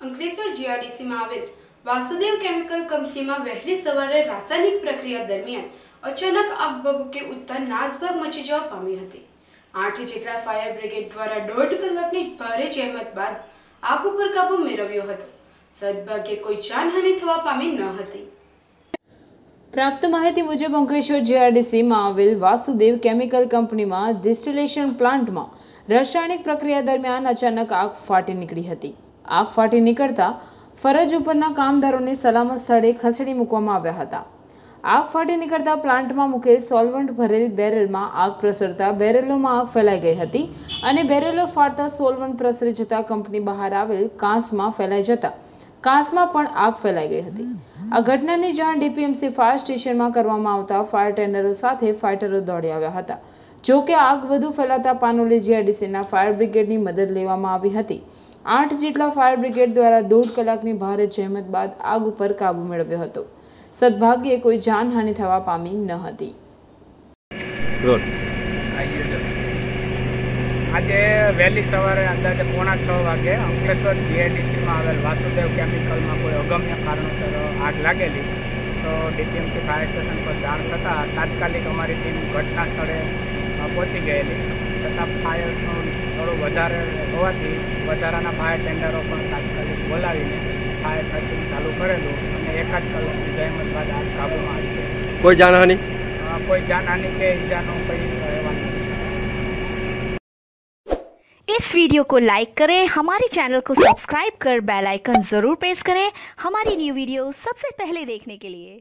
અંકલેશ્વર જીઆરડીસીમાં આવેલ વાસુદેવ કેમિકલ કંપનીમાં વહેલી સવારે રાસાયણિક પ્રક્રિયા દરમિયાન અચાનક આગ ભભૂકે ઉત્તર નાસભાગ મચી જવા પામી હતી. આઠ જેટલા ફાયર બ્રિગેડ દ્વારા દોઢ કલાકની ભારે જહેમત બાદ આગ ઉપર કાબુ મેળવ્યો હતો. સદભાગ્યે કોઈ જાનહાનિ થવા પામી ન હતી. પ્રાપ્ત માહિતી મુજબ અંકલેશ્વર જીઆરડીસીમાં આવેલ વાસુદેવ કેમિકલ કંપનીમાં ડિસ્ટિલેશન પ્લાન્ટમાં રાસાયણિક પ્રક્રિયા દરમિયાન અચાનક આગ ફાટી નીકળી હતી. આગ ફાટી નીકળતા ફરજ ઉપરના કામદારોને સલામત સ્થળે ખસેડી મૂકવામાં આવ્યા હતા. આગ ફાટી નીકળતા પ્લાન્ટમાં મૂકેલ સોલ્વન્ટ ભરેલ બેરલમાં આગ પ્રસરતા બેરલોમાં આગ ફેલાઈ ગઈ હતી અને બેરલો ફાટતા સોલ્વન્ટ પ્રસરી જતા કંપની બહાર આવેલ કાંસમાં ફેલાઈ જતા કાંસમાં પણ આગ ફેલાઈ ગઈ હતી. આ ઘટનાની જાણ ડીપીએમસી ફાયર સ્ટેશનમાં કરવામાં આવતા ફાયર ટેન્ડરો સાથે ફાઇટરો દોડી આવ્યા હતા. જો કે આગ વધુ ફેલાતા પાનોલી જીઆરડીસીના ફાયર બ્રિગેડની મદદ લેવામાં આવી હતી. આઠ જેટલા ફાયર બ્રિગેડ દ્વારા દોઢ કલાકની ભારે જહેમત બાદ આગ ઉપર કાબુ મેળવ્યો હતો. સદભાગ્યે કોઈ જાનહાનિ થવા પામી ન હતી. આજે વહેલી સવારે અંદાજે પોણા છ વાગે અંકલેશ્વર જીઆઈડીસીમાં આવેલ વાસુદેવ કેમિકલમાં કોઈ અગમ્ય કારણોસર આગ લાગેલી. તો ડીપીએમસી ફાયર સ્ટેશન પર જાણ થતાં તાત્કાલિક અમારી ટીમ ઘટના સ્થળે પહોંચી ગયેલી. તથા ફાયરનું થોડું વધારે હોવાથી વધારાના ફાયર ટેન્ડરો પણ તાત્કાલિક બોલાવીને ફાયર ફાઇટિંગ ચાલુ કરેલું અને એકાદ કલાકની જહેમત બાદ આગ કાબૂમાં આવી ગઈ કોઈ જાનહાની અ, કોઈ જાનહાની કે ઈજાનું કંઈ રહેવાનું નથી इस वीडियो को लाइक करें हमारे चैनल को सब्सक्राइब कर बेल आइकन जरूर प्रेस करें हमारी न्यू वीडियो सबसे पहले देखने के लिए